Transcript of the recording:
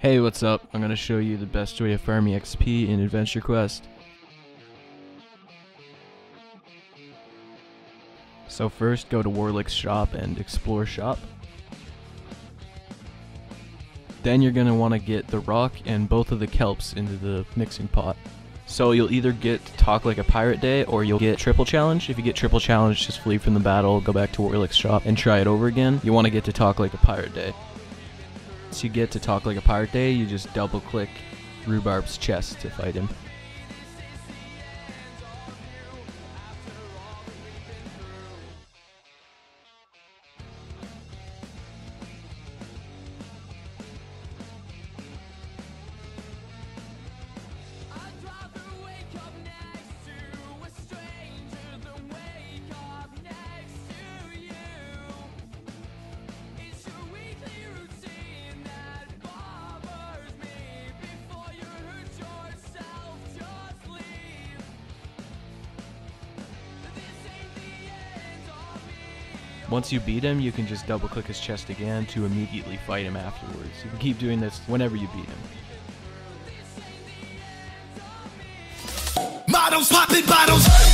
Hey, what's up? I'm gonna show you the best way to farm EXP in Adventure Quest. So first, go to Warlic's shop and explore shop. Then you're gonna want to get the rock and both of the kelps into the mixing pot. So you'll either get Talk Like a Pirate Day or you'll get Triple Challenge. If you get Triple Challenge, just flee from the battle, go back to Warlic's shop, and try it over again. You want to get to Talk Like a Pirate Day. You get to Talk Like a Pirate Day, you just double click Rhubarb's chest to fight him. Once you beat him, you can just double click his chest again to immediately fight him afterwards. You can keep doing this whenever you beat him. Models popping bottles.